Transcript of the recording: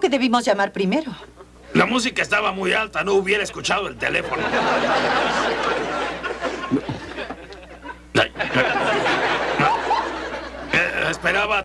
que debimos llamar primero. La música estaba muy alta, no hubiera escuchado el teléfono. Eh, esperaba